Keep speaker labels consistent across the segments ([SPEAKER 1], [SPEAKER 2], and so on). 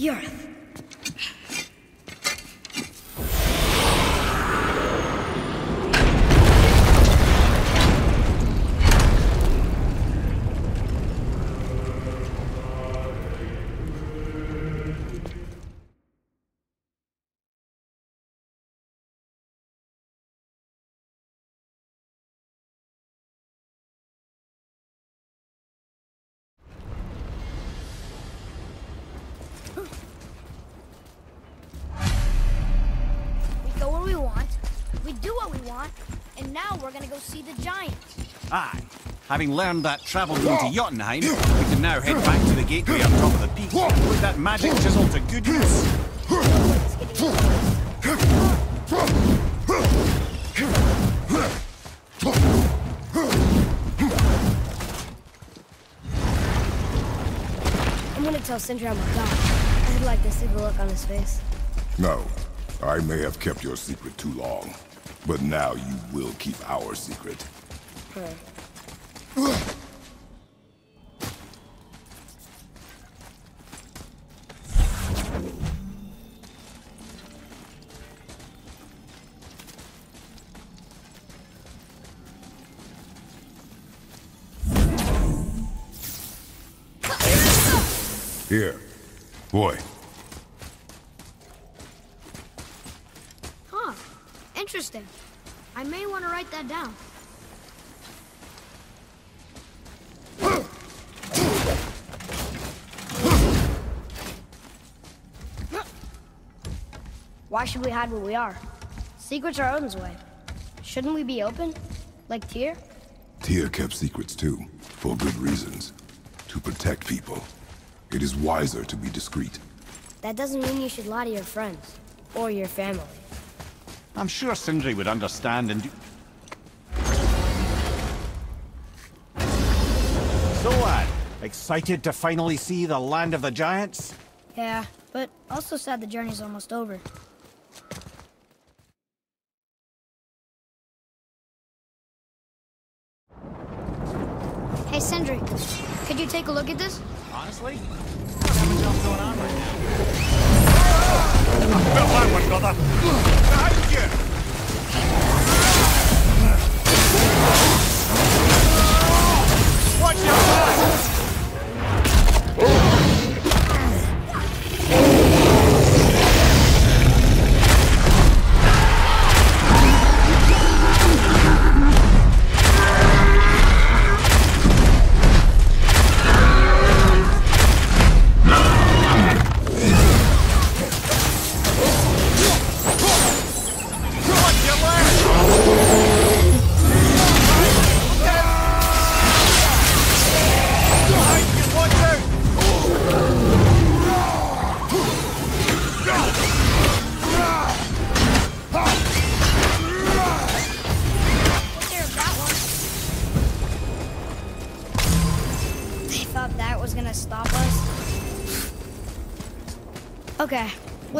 [SPEAKER 1] Yarth. Now we're gonna go see the giants.
[SPEAKER 2] Aye. Having learned that travel route to Jotunheim, we can now head back to the gateway on top of the peak and put that magic chisel to good use.
[SPEAKER 1] I'm gonna tell Sindri I'm a god. I'd like to see the look on his face.
[SPEAKER 3] No, I may have kept your secret too long, but now you will keep our secret. Here. Boy,
[SPEAKER 1] Interesting. I may want to write that down. Why should we hide where we are? Secrets are Odin's way. Shouldn't we be open? Like Tyr?
[SPEAKER 3] Tyr kept secrets too, for good reasons. To protect people. It is wiser to be discreet.
[SPEAKER 1] That doesn't mean you should lie to your friends. Or your family.
[SPEAKER 2] I'm sure Sindri would understand and do... So, lad, excited to finally see the land of the giants?
[SPEAKER 1] Yeah, but also sad the journey's almost over. Hey, Sindri, could you take a look at this?
[SPEAKER 2] Honestly? I don't have much going on right now.
[SPEAKER 4] Well, that one, brother. Thank you. Watch your back.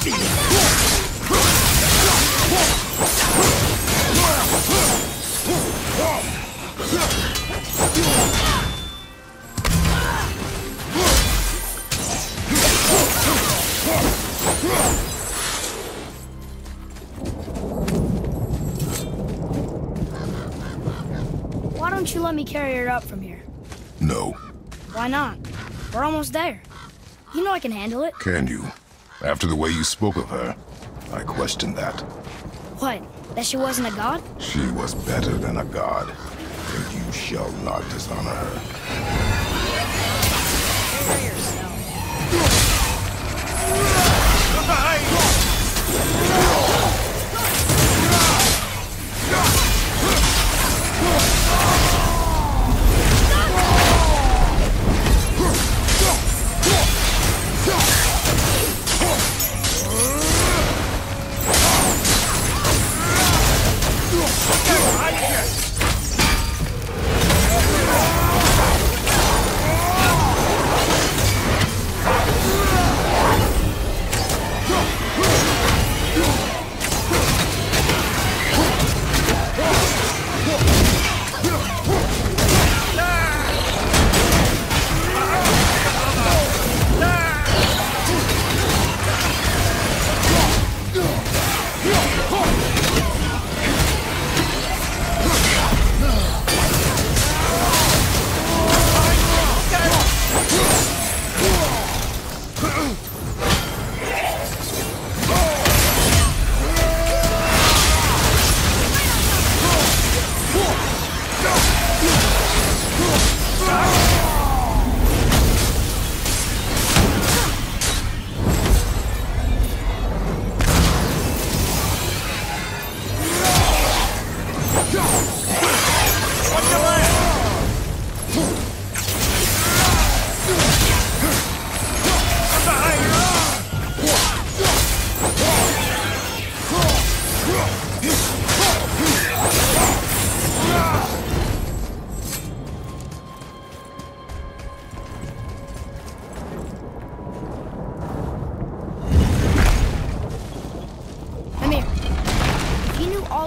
[SPEAKER 1] Why don't you let me carry her up from here?
[SPEAKER 3] No.
[SPEAKER 1] Why not? We're almost there. You know I can handle it.
[SPEAKER 3] Can you? After the way you spoke of her, I question that.
[SPEAKER 1] What? That she wasn't a god?
[SPEAKER 3] She was better than a god, and you shall not dishonor her.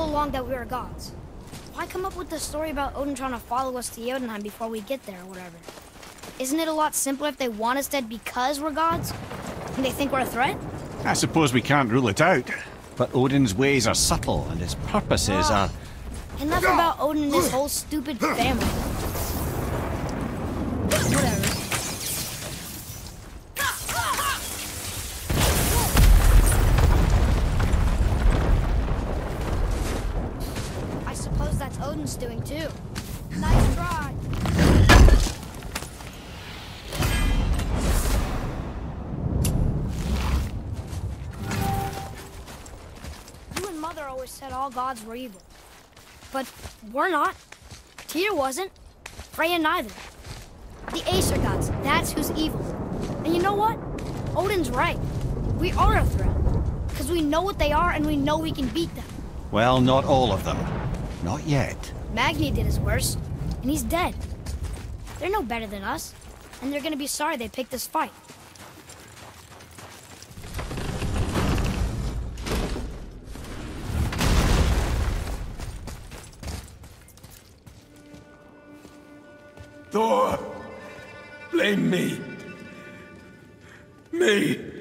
[SPEAKER 1] All along that we were gods, why come up with the story about Odin trying to follow us to Jotunheim before we get there or whatever? Isn't it a lot simpler if they want us dead because we're gods? And they think we're a threat?
[SPEAKER 2] I suppose we can't rule it out. But Odin's ways are subtle, and his purposes ah. are...
[SPEAKER 1] Enough about Odin and his whole stupid family. Odin's doing too. Nice try. You and Mother always said all gods were evil. But we're not. Tyr wasn't. Freya neither. The Aesir gods, that's who's evil. And you know what? Odin's right. We are a threat. Because we know what they are and we know we can beat them.
[SPEAKER 2] Well, not all of them. Not yet.
[SPEAKER 1] Magni did his worst, and he's dead. They're no better than us, and they're gonna be sorry they picked this fight.
[SPEAKER 3] Thor! Blame me! Me!